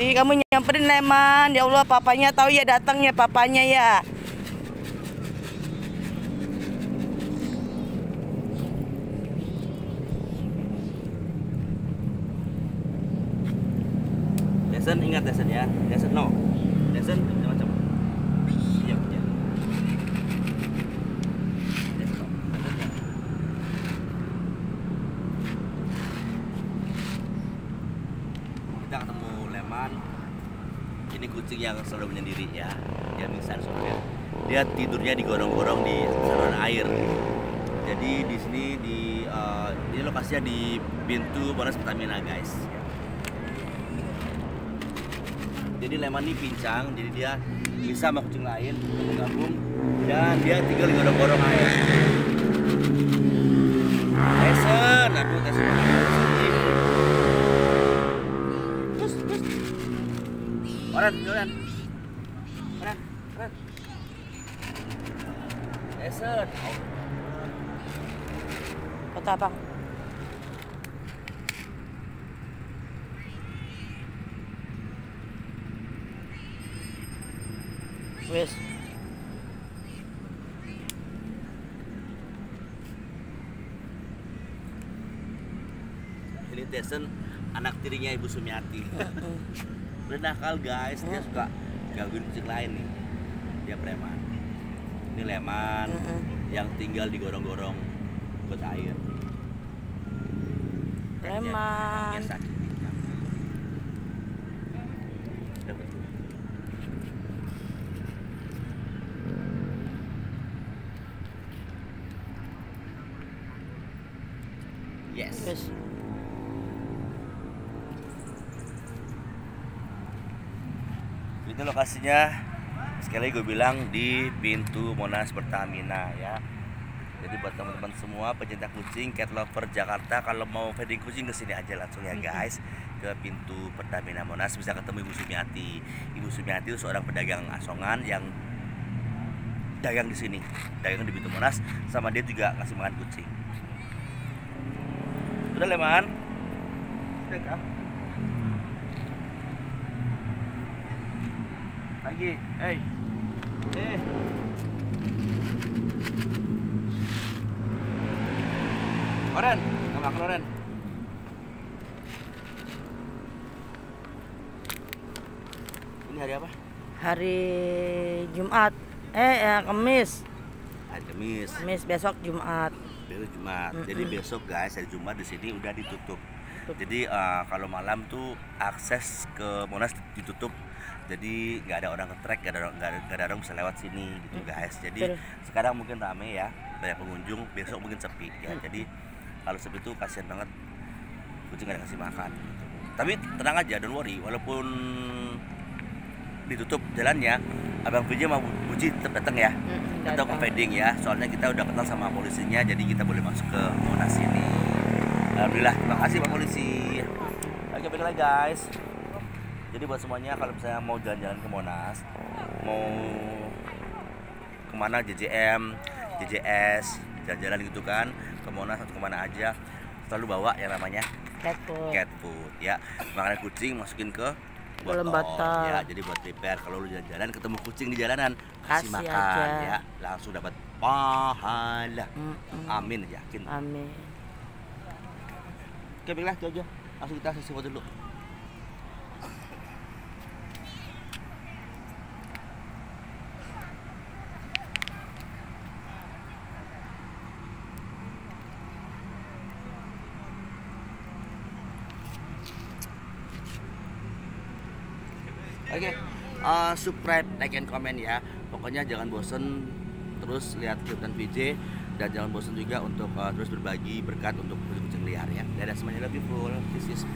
Nih kamu nyamperin Leman. Ya Allah papanya tahu ya datangnya papanya ya. Desen ingat Desen ya. Desen no. Desen jangan macam. Iya, iya. Desen, no. Desen, ya. Kita ketemu Leman. Ini kucing yang selalu menyendiri ya. Dia pingsan soalnya. Dia tidurnya di gorong-gorong di saluran air. Jadi di sini di eh, ini lokasinya di pintu Monas Pertamina guys. jadi Leman ini pincang jadi dia bisa sama kucing lain menggabung dan dia tinggal di gorong-gorong air Tyson aduh Oran Oran Oran Oran Tyson Kata apa? Wes. ini Tyson anak tirinya Ibu Sumiati. Udah nakal guys. Dia suka gangguin kucing lain nih. Dia preman. Ini Leman yang tinggal di gorong-gorong buat air. Sakit. Dapat. Yes. Itu lokasinya sekali lagi gue bilang di pintu Monas Pertamina ya. Jadi buat teman-teman semua pecinta kucing, cat lover Jakarta kalau mau feeding kucing ke sini aja langsung ya guys ke pintu Pertamina Monas bisa ketemu Ibu Sumiati. Ibu Sumiati itu seorang pedagang asongan yang dagang di sini, dagang di pintu Monas sama dia juga ngasih makan kucing. Udah leman? Udah kah? Lagi, hey. Eh. Oren, nggak makan Oren. Ini hari apa? Hari Jumat. Eh, ya, Kamis. Hari Kamis. Kamis besok Jumat. Jumat. Mm-mm. Jadi besok guys hari Jumat di sini udah ditutup. Tutup. Jadi eh, kalau malam tuh akses ke Monas ditutup. Jadi nggak ada orang ngetrek, nggak ada orang nggak ada, nggak ada orang bisa lewat sini gitu guys. Jadi Betul. sekarang mungkin rame ya, banyak pengunjung. Besok mungkin sepi ya. Mm. Jadi kalau sepi tuh kasihan banget kucing nggak ada kasih makan. gitu. Tapi tenang aja, don't worry. Walaupun ditutup jalannya, Abang PJ mau Puji tetap datang ya. Atau ke wedding ya soalnya kita udah kenal sama polisinya jadi kita boleh masuk ke Monas ini. Alhamdulillah terima kasih Pak Polisi. Oke balik lagi guys. Jadi buat semuanya kalau misalnya mau jalan-jalan ke Monas mau ke mana JJM JJS jalan-jalan gitu kan ke Monas atau ke mana aja selalu bawa yang namanya Cat food. cat food ya. Makanan kucing masukin ke botol botol. ya jadi buat prepare kalau lu jalan-jalan ketemu kucing di jalanan kasih, Kasih makan aja. ya langsung dapat pahala Mm-mm. amin yakin Amin. oke baiklah itu aja langsung kita sesi foto dulu Oke, uh, subscribe, like, and comment ya. Pokoknya jangan bosen terus lihat film dan VJ dan jangan bosen juga untuk uh, terus berbagi berkat untuk kucing-kucing liar ya. Dadah semuanya, you full. This is